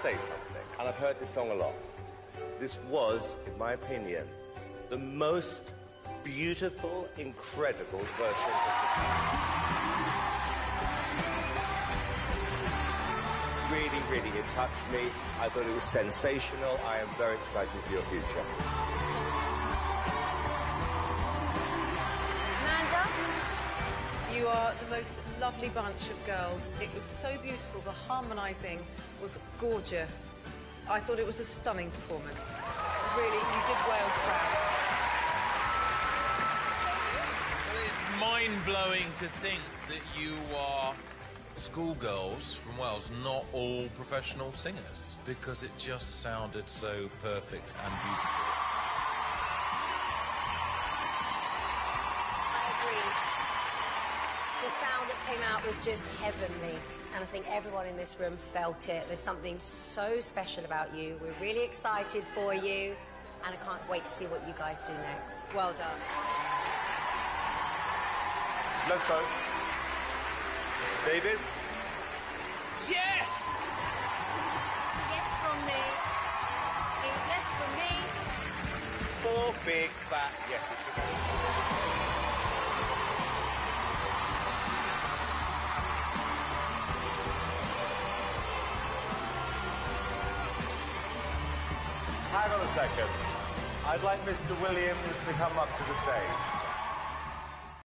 say something, and I've heard this song a lot. This was, in my opinion, the most beautiful, incredible version of the song. Really, really, it touched me. I thought it was sensational. I am very excited for your future. The most lovely bunch of girls. It was so beautiful. The harmonising was gorgeous. I thought it was a stunning performance. Really, you did Wales proud. Well, it's mind blowing to think that you are schoolgirls from Wales, not all professional singers, because it just sounded so perfect and beautiful. I agree. The sound that came out was just heavenly. And I think everyone in this room felt it. There's something so special about you. We're really excited for you. And I can't wait to see what you guys do next. Well done. Let's go. David? Yes! Yes from me. Yes from me. Four big fat yeses. Hang on a second. I'd like Mr. Williams to come up to the stage.